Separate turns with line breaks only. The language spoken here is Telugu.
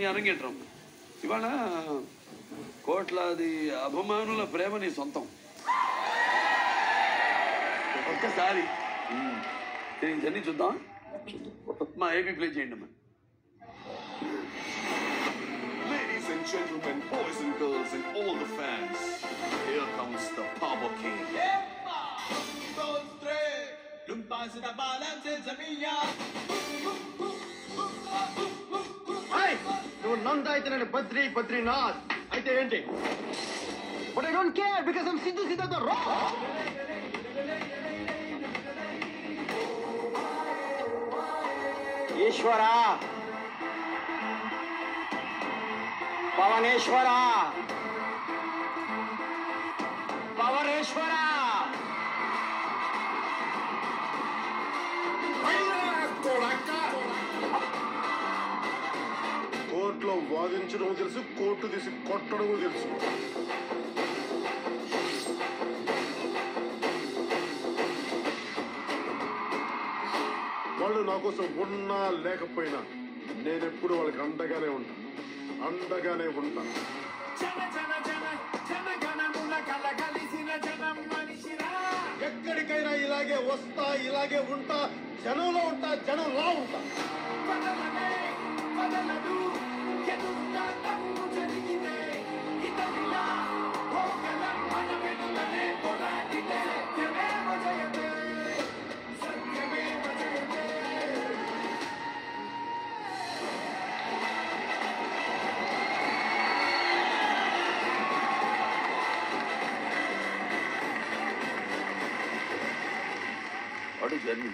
నీ అరంగేట్రం ఇవాళ కోట్లాది అభిమానుల ప్రేమ నీ సొంతం ఒక్కసారి జర్నీ చూద్దాం మా ఏపీ ప్లే చేయండి అమ్మా
Ladies and gentlemen, boys and girls, and all the fans, here comes the Power King.
నువ్వు నంద అయితే నేను బద్రి బద్రీనాథ్ అయితే ఏంటి but I don't care because I'm Siddhu Siddhartha రా ఈశ్వర పవనేశ్వర పవనేశ్వర
వాదించడం తెలుసు కోర్టు తీసి కొట్టడం తెలుసు. వాళ్ళు నా కోసం ఉన్నా లేకపోయినా నేను ఎప్పుడు వాళ్ళకి అండగానే ఉంటా. అండగానే ఉంటా. ఎక్కడికైనా ఇలాగే వస్తా ఇలాగే ఉంటా. జనంలో ఉంటా జనంలా ఉంటా.
我的眼里